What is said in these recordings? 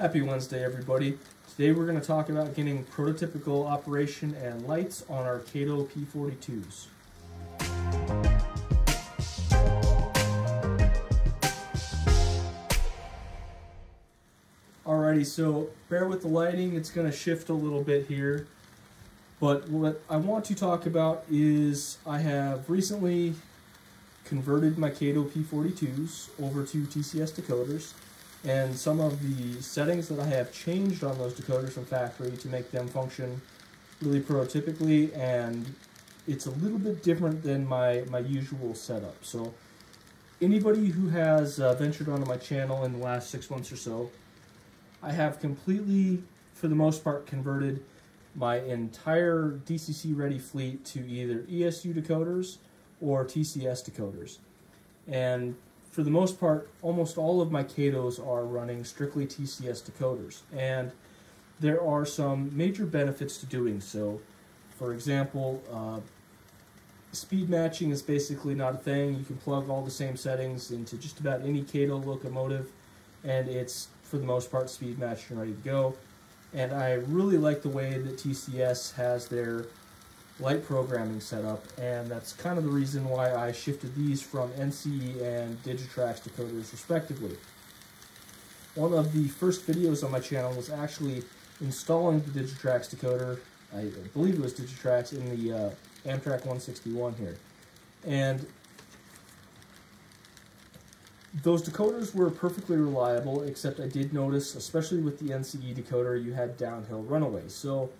Happy Wednesday, everybody. Today we're going to talk about getting prototypical operation and lights on our Kato P42s. Alrighty, so bear with the lighting, it's going to shift a little bit here. But what I want to talk about is I have recently converted my Kato P42s over to TCS decoders and some of the settings that I have changed on those decoders from factory to make them function really prototypically and it's a little bit different than my, my usual setup. So anybody who has uh, ventured onto my channel in the last six months or so, I have completely, for the most part, converted my entire DCC ready fleet to either ESU decoders or TCS decoders. And for the most part, almost all of my Katos are running strictly TCS decoders. And there are some major benefits to doing so. For example, uh, speed matching is basically not a thing. You can plug all the same settings into just about any Kato locomotive, and it's, for the most part, speed matched and ready to go. And I really like the way that TCS has their light programming setup, and that's kind of the reason why I shifted these from NCE and Digitrax decoders respectively. One of the first videos on my channel was actually installing the Digitrax decoder, I believe it was Digitrax, in the uh, Amtrak 161 here. And those decoders were perfectly reliable, except I did notice, especially with the NCE decoder, you had downhill runaways. So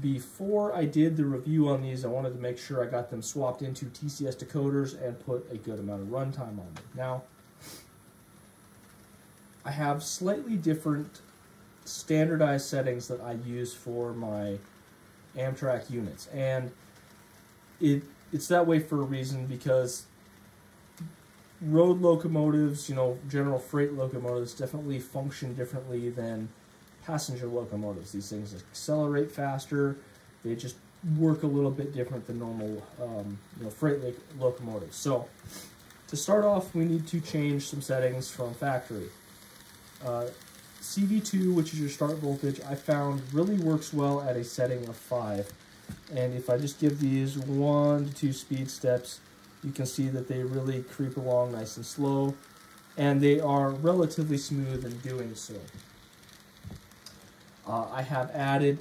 before I did the review on these, I wanted to make sure I got them swapped into TCS decoders and put a good amount of runtime on them. Now, I have slightly different standardized settings that I use for my Amtrak units, and it it's that way for a reason because road locomotives, you know, general freight locomotives definitely function differently than passenger locomotives. These things accelerate faster. They just work a little bit different than normal um, you know, freight locomotives. So to start off, we need to change some settings from factory. Uh, CV2, which is your start voltage, I found really works well at a setting of 5. And if I just give these 1 to 2 speed steps, you can see that they really creep along nice and slow. And they are relatively smooth in doing so. Uh, I have added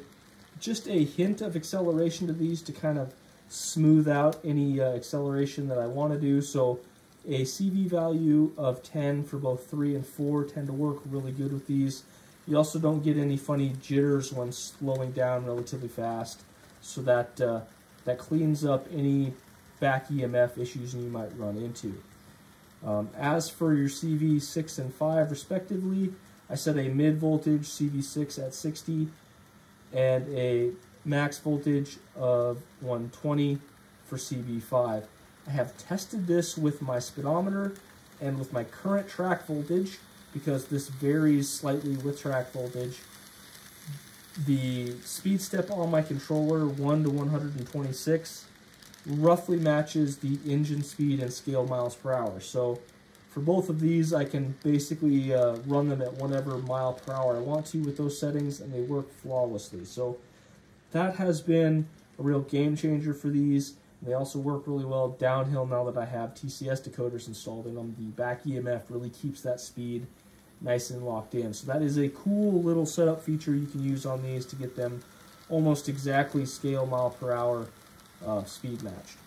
just a hint of acceleration to these to kind of smooth out any uh, acceleration that I want to do. So a CV value of 10 for both 3 and 4 tend to work really good with these. You also don't get any funny jitters when slowing down relatively fast. So that, uh, that cleans up any back EMF issues you might run into. Um, as for your CV 6 and 5 respectively, I set a mid voltage CV6 at 60 and a max voltage of 120 for CV5. I have tested this with my speedometer and with my current track voltage because this varies slightly with track voltage. The speed step on my controller, 1 to 126, roughly matches the engine speed and scale miles per hour. So for both of these, I can basically uh, run them at whatever mile per hour I want to with those settings, and they work flawlessly. So that has been a real game changer for these. They also work really well downhill now that I have TCS decoders installed in them. The back EMF really keeps that speed nice and locked in. So that is a cool little setup feature you can use on these to get them almost exactly scale mile per hour uh, speed matched.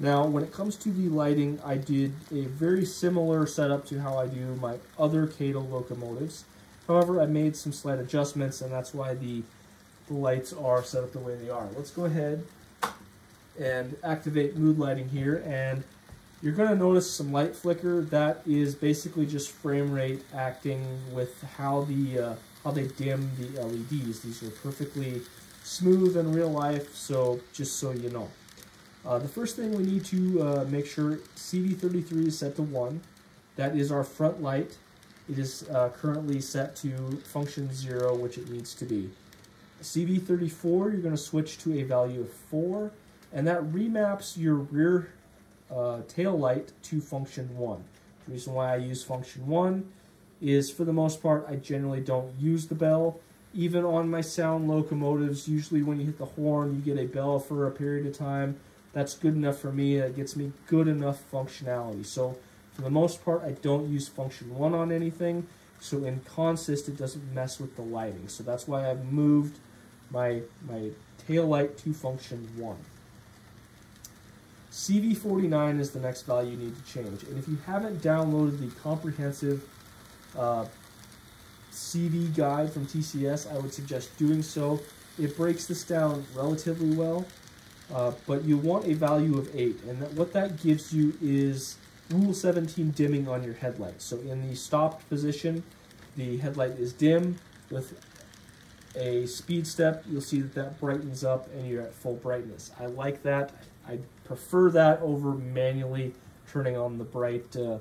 Now, when it comes to the lighting, I did a very similar setup to how I do my other Kato locomotives. However, I made some slight adjustments, and that's why the, the lights are set up the way they are. Let's go ahead and activate mood lighting here, and you're going to notice some light flicker. That is basically just frame rate acting with how the uh, how they dim the LEDs. These are perfectly smooth in real life, so just so you know. Uh, the first thing we need to uh, make sure CV33 is set to 1. That is our front light. It is uh, currently set to function 0, which it needs to be. CV34, you're going to switch to a value of 4, and that remaps your rear uh, tail light to function 1. The reason why I use function 1 is for the most part, I generally don't use the bell. Even on my sound locomotives, usually when you hit the horn, you get a bell for a period of time. That's good enough for me. That gets me good enough functionality. So for the most part, I don't use function 1 on anything. So in consist, it doesn't mess with the lighting. So that's why I've moved my, my tail light to function 1. CV49 is the next value you need to change. And if you haven't downloaded the comprehensive uh, CV guide from TCS, I would suggest doing so. It breaks this down relatively well, uh, but you want a value of 8. And that, what that gives you is Rule 17 dimming on your headlight. So in the stopped position, the headlight is dim. With a speed step, you'll see that that brightens up and you're at full brightness. I like that. I prefer that over manually turning on the bright uh,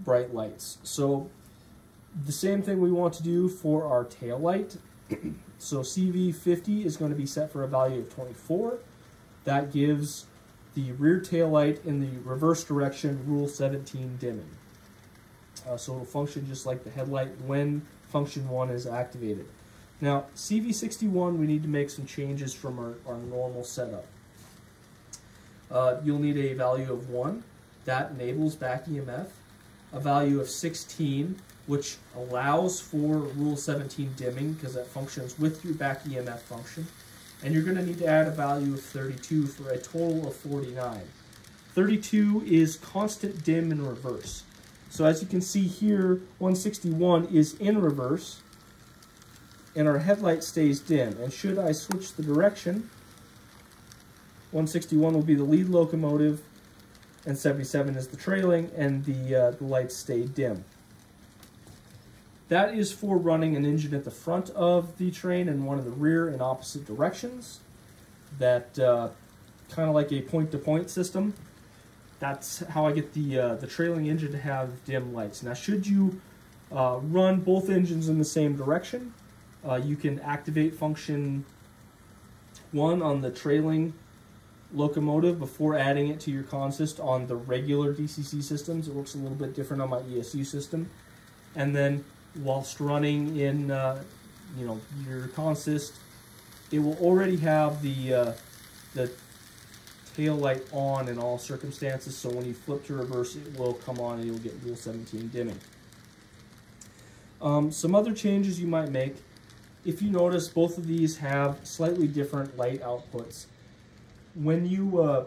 bright lights. So the same thing we want to do for our tail light. So CV50 is going to be set for a value of 24. That gives the rear tail light in the reverse direction rule 17 dimming. Uh, so it'll function just like the headlight when function 1 is activated. Now, CV61, we need to make some changes from our, our normal setup. Uh, you'll need a value of 1. That enables back EMF. A value of 16, which allows for Rule 17 dimming because that functions with your back EMF function. And you're going to need to add a value of 32 for a total of 49. 32 is constant dim in reverse. So as you can see here, 161 is in reverse, and our headlight stays dim. And should I switch the direction, 161 will be the lead locomotive, and 77 is the trailing, and the, uh, the lights stay dim. That is for running an engine at the front of the train and one of the rear in opposite directions. That uh, kind of like a point-to-point -point system. That's how I get the uh, the trailing engine to have dim lights. Now, should you uh, run both engines in the same direction, uh, you can activate function one on the trailing locomotive before adding it to your consist on the regular DCC systems. It looks a little bit different on my ESU system. And then whilst running in uh, you know your consist, it will already have the uh, the tail light on in all circumstances. So when you flip to reverse, it will come on and you'll get Rule 17 dimming. Um, some other changes you might make. If you notice, both of these have slightly different light outputs. When you uh,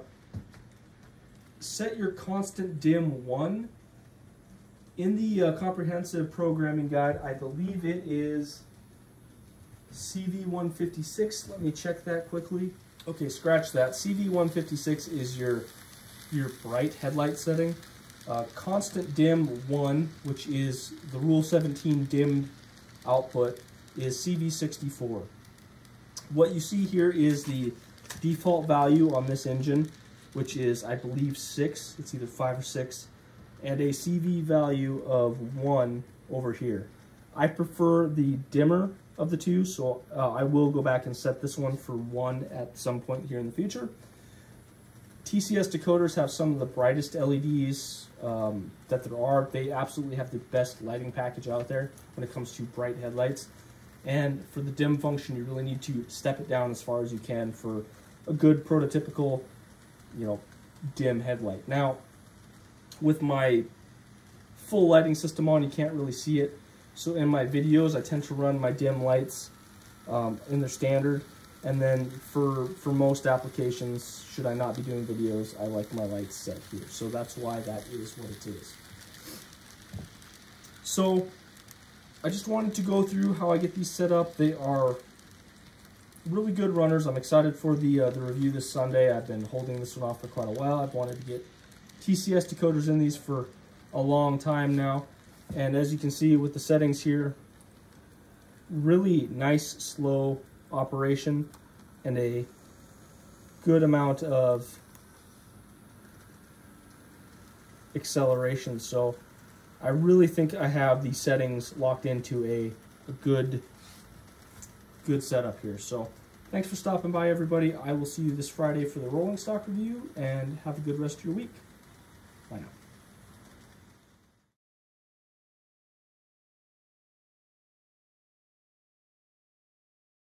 set your constant dim 1, in the uh, comprehensive programming guide, I believe it is CV156. Let me check that quickly. Okay, scratch that. CV156 is your, your bright headlight setting. Uh, constant dim 1, which is the Rule 17 dimmed output, is CV64. What you see here is the default value on this engine, which is, I believe, 6. It's either 5 or 6 and a CV value of 1 over here. I prefer the dimmer of the two, so uh, I will go back and set this one for 1 at some point here in the future. TCS decoders have some of the brightest LEDs um, that there are. They absolutely have the best lighting package out there when it comes to bright headlights. And for the dim function, you really need to step it down as far as you can for a good prototypical, you know, dim headlight. Now, with my full lighting system on, you can't really see it. So in my videos, I tend to run my dim lights um, in their standard. And then for, for most applications, should I not be doing videos, I like my lights set here. So that's why that is what it is. So I just wanted to go through how I get these set up. They are really good runners. I'm excited for the, uh, the review this Sunday. I've been holding this one off for quite a while. I've wanted to get TCS decoders in these for a long time now. And as you can see with the settings here, really nice slow operation and a good amount of acceleration. So I really think I have the settings locked into a, a good, good setup here. So thanks for stopping by everybody. I will see you this Friday for the rolling stock review and have a good rest of your week. Bye now.